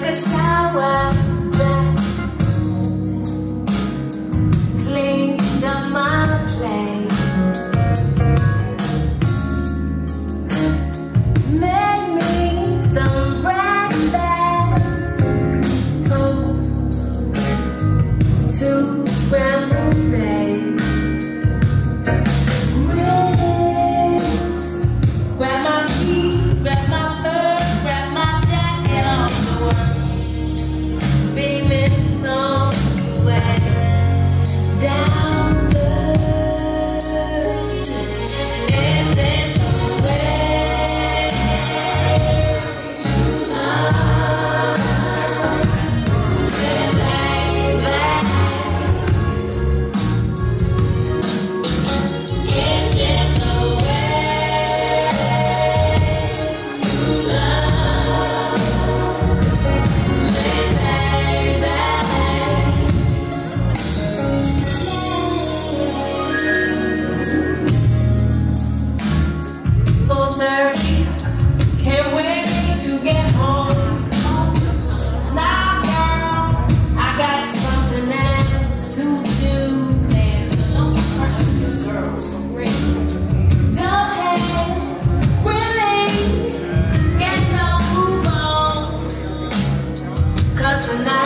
took a shower, tonight.